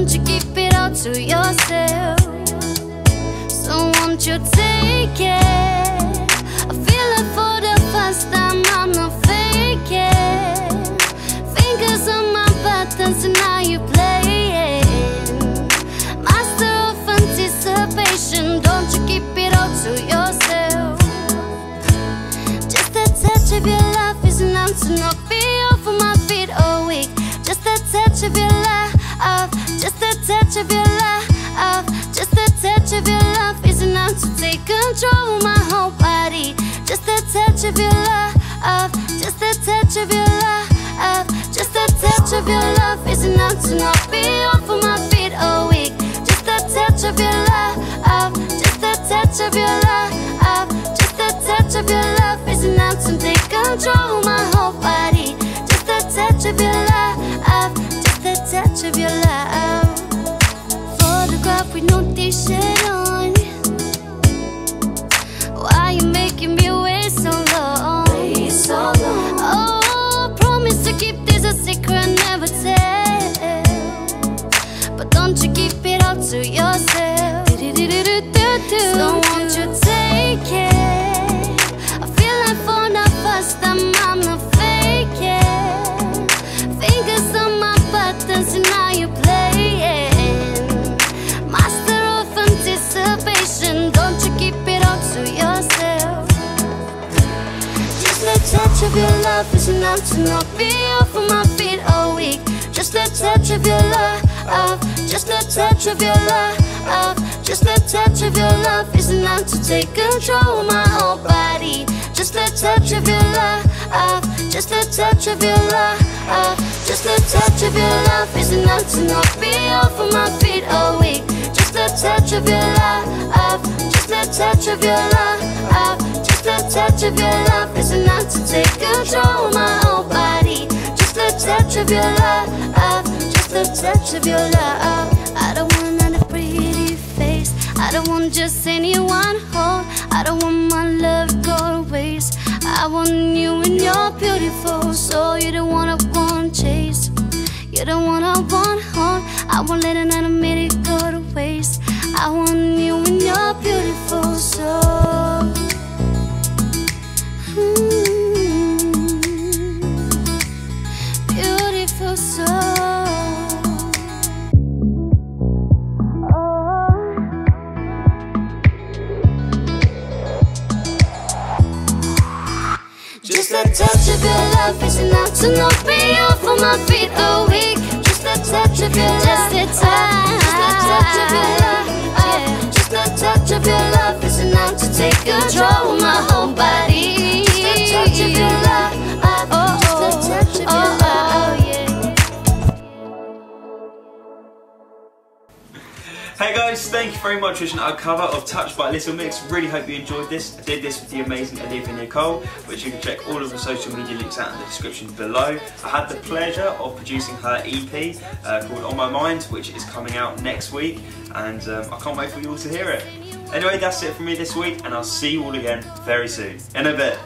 don't you keep it all to yourself. So won't you take it? I feel like for the first time I'm not faking. Fingers on my buttons and now you playing. Master of anticipation, don't you keep it all to yourself. Just a touch of your love is enough to knock me touch of your love, just a touch of your love is enough to take control of my whole body. Just a touch of your love, just a touch of your love, just a touch of your love is enough to knock me off of my feet all week. Just a touch of your love, just a touch of your love, just a touch of your love is enough to take control of my whole body. Just a touch of your love, just a touch of your love. To yourself. So won't you take it? I feel like for the first time I'm not faking. Fingers on my buttons and now you're playing. Master of anticipation, don't you keep it all to yourself. Just a touch of your love is enough to knock me off of my feet all week. Just a touch of your love, just a touch of your love, just a touch of your love is enough to take control of my whole body. Just a touch of your love, just a touch of your love, just a touch of your love is enough to knock me off of my feet. Oh, All week. Just a touch of your love, just a touch of your love, just a touch of your love is enough to take control of my of your love, just touch of your love. I don't want another pretty face. I don't want just anyone hold. I don't want my love to go to waste. I want you and you're beautiful, so one I want chase. The one I want hold. I won't let another minute Just a touch of your love is enough to knock me off of my feet a week. Just a touch of your love, just a touch, just a touch of your love, oh, just a touch of your love is enough to take control of my whole body. Hey guys, thank you very much for watching our cover of Touch by Little Mix. Really hope you enjoyed this. I did this with the amazing Oliviya Nicole, which you can check all of the social media links out in the description below. I had the pleasure of producing her EP uh, called On My Mind, which is coming out next week, and um, I can't wait for you all to hear it. Anyway, that's it for me this week, and I'll see you all again very soon. In a bit.